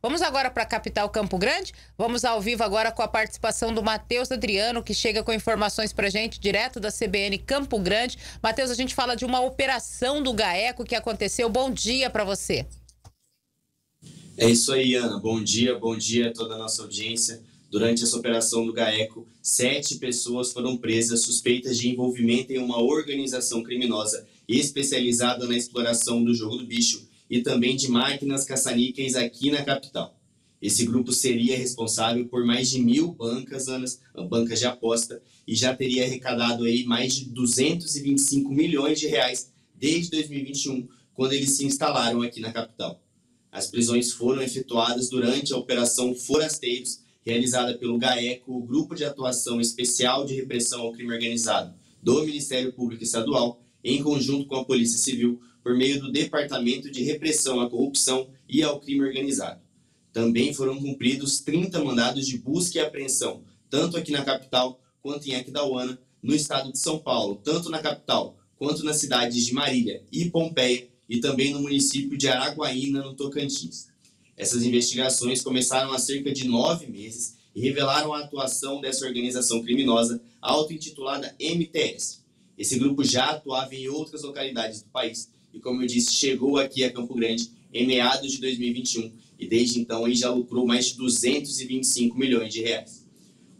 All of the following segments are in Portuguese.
Vamos agora para a capital Campo Grande. Vamos ao vivo agora com a participação do Matheus Adriano, que chega com informações para gente direto da CBN Campo Grande. Matheus, a gente fala de uma operação do GAECO que aconteceu. Bom dia para você. É isso aí, Ana. Bom dia, bom dia a toda a nossa audiência. Durante essa operação do GAECO, sete pessoas foram presas suspeitas de envolvimento em uma organização criminosa especializada na exploração do jogo do bicho e também de máquinas caça-níqueis aqui na capital. Esse grupo seria responsável por mais de mil bancas, bancas de aposta e já teria arrecadado aí mais de 225 milhões de reais desde 2021, quando eles se instalaram aqui na capital. As prisões foram efetuadas durante a Operação Forasteiros, realizada pelo GAECO, o Grupo de Atuação Especial de Repressão ao Crime Organizado do Ministério Público Estadual, em conjunto com a Polícia Civil, por meio do Departamento de Repressão à Corrupção e ao Crime Organizado. Também foram cumpridos 30 mandados de busca e apreensão, tanto aqui na capital quanto em Aquidauana, no estado de São Paulo, tanto na capital quanto nas cidades de Marília e Pompeia e também no município de Araguaína, no Tocantins. Essas investigações começaram há cerca de nove meses e revelaram a atuação dessa organização criminosa auto-intitulada MTS. Esse grupo já atuava em outras localidades do país e, como eu disse, chegou aqui a Campo Grande em meados de 2021 e desde então aí já lucrou mais de 225 milhões de reais.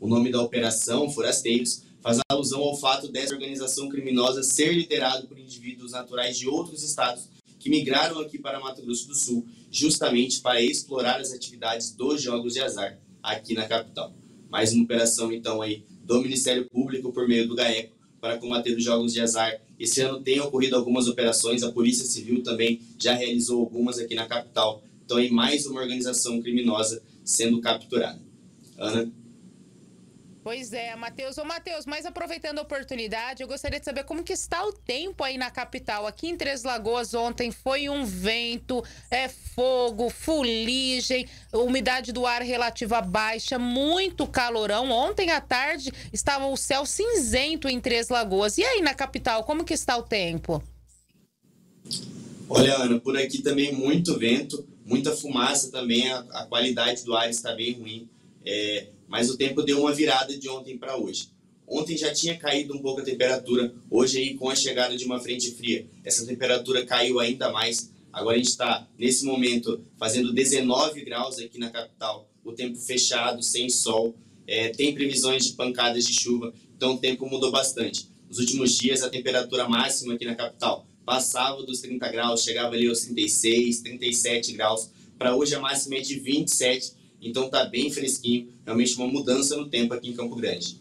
O nome da operação, Forasteiros, faz alusão ao fato dessa organização criminosa ser liderado por indivíduos naturais de outros estados que migraram aqui para Mato Grosso do Sul justamente para explorar as atividades dos jogos de azar aqui na capital. Mais uma operação então aí do Ministério Público por meio do GAECO para combater os jogos de azar. Esse ano tem ocorrido algumas operações, a Polícia Civil também já realizou algumas aqui na capital. Então, aí mais uma organização criminosa sendo capturada. Ana? Pois é, Matheus. Ô, Matheus, mas aproveitando a oportunidade, eu gostaria de saber como que está o tempo aí na capital. Aqui em Três Lagoas ontem foi um vento, é fogo, fuligem, umidade do ar relativa baixa, muito calorão. Ontem à tarde estava o céu cinzento em Três Lagoas. E aí na capital, como que está o tempo? Olha, Ana, por aqui também muito vento, muita fumaça também, a, a qualidade do ar está bem ruim. É, mas o tempo deu uma virada de ontem para hoje. Ontem já tinha caído um pouco a temperatura, hoje aí com a chegada de uma frente fria, essa temperatura caiu ainda mais. Agora a gente está, nesse momento, fazendo 19 graus aqui na capital, o tempo fechado, sem sol, é, tem previsões de pancadas de chuva, então o tempo mudou bastante. Nos últimos dias, a temperatura máxima aqui na capital passava dos 30 graus, chegava ali aos 36, 37 graus. Para hoje, a máxima é de 27 então tá bem fresquinho, realmente uma mudança no tempo aqui em Campo Grande.